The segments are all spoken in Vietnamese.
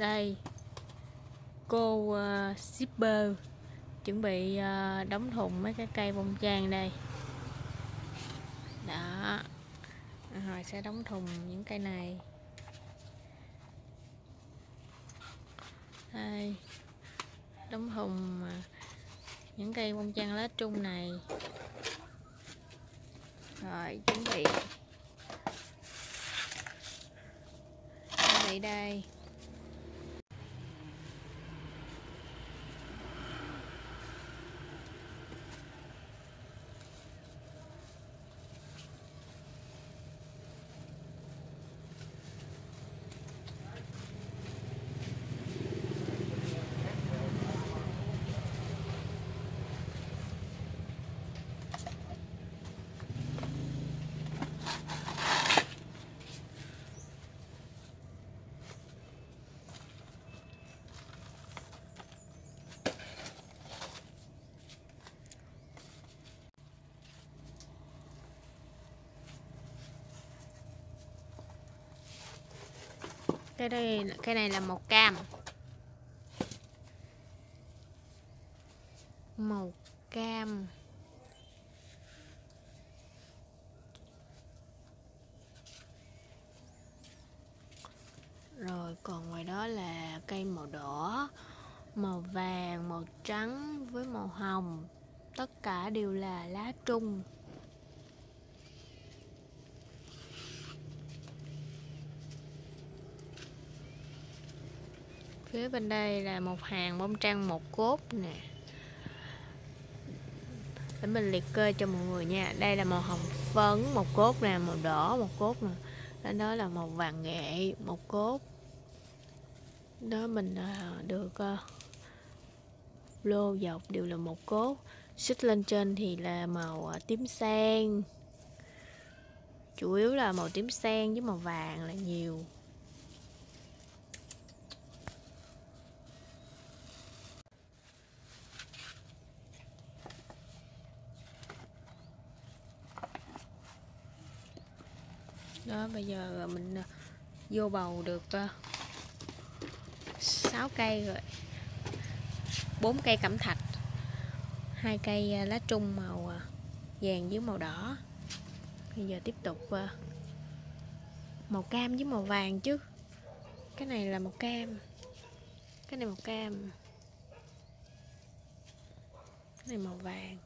đây. Cô uh, shipper chuẩn bị uh, đóng thùng mấy cái cây bông trang đây. Đó. Rồi sẽ đóng thùng những cây này. Đây. Đóng thùng ờ, những cây bông trang lá trung này. Rồi chuẩn bị. Chuẩn bị đây. Cái đây, cái này là màu cam. Màu cam. Rồi, còn ngoài đó là cây màu đỏ, màu vàng, màu trắng với màu hồng. Tất cả đều là lá trung. Phía bên đây là một hàng bông trang một cốt nè. Để mình liệt kê cho mọi người nha. Đây là màu hồng phấn một cốt nè màu đỏ một cốt nè. Đó, đó là màu vàng nghệ một cốt. Đó mình à, được à, lô dọc đều là một cốt. Xích lên trên thì là màu à, tím sen. Chủ yếu là màu tím sen với màu vàng là nhiều. Đó, bây giờ mình ờ, vô bầu được ờ, 6 cây rồi. Bốn cây cẩm thạch, hai cây ờ, lá trung màu vàng với màu đỏ. Bây giờ tiếp tục màu cam với màu vàng chứ. Cái này là màu cam. Cái này màu cam. Cái này màu vàng.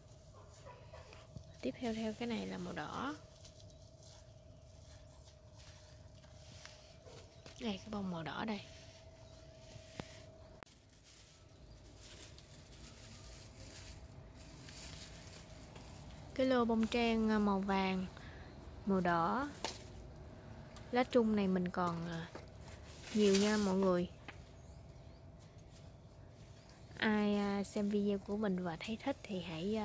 Tiếp theo theo cái này là màu đỏ. Đây, cái bông màu đỏ đây. Cái lô bông trang à, màu vàng, màu đỏ. Lá trung này mình còn à, nhiều nha mọi người. Ai à, xem video của mình và thấy thích thì hãy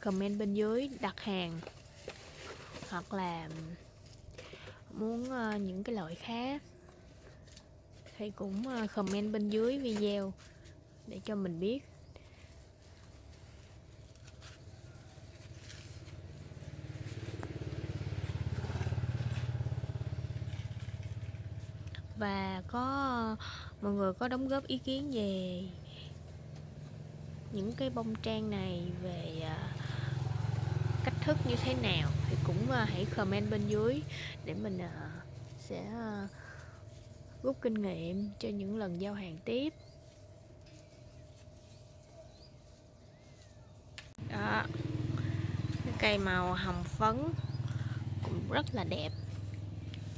comment bên dưới đặt hàng. Hoặc là muốn những cái loại khác thì cũng ờ, comment bên dưới video để cho mình biết. Và có, mọi người có đóng góp ý kiến về những cái bông trang này về ờ, cách thức như thế nào thì cũng ờ, hãy comment bên dưới để mình sẽ rút kinh nghiệm cho những lần giao hàng tiếp. Đó, cái cây màu hồng phấn cũng rất là đẹp.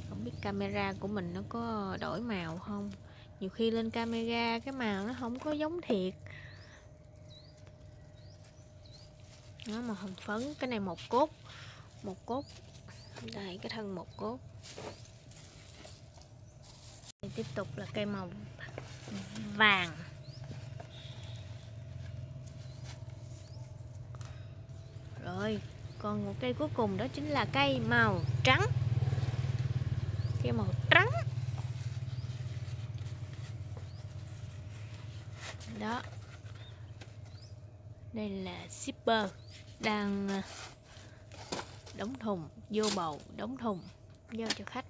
Không biết camera của mình nó có đổi màu không? Nhiều khi lên camera cái màu nó không có giống thiệt. Nó màu hồng phấn, cái này một cốt. Một cốt, đây, cái thân một cốt tiếp tục là cây màu vàng. Rồi, còn một cây cuối cùng đó chính là cây màu trắng. Cây màu trắng. Đó. Đây là shipper đang ờ, đóng thùng, vô bầu, đóng thùng, giao cho khách.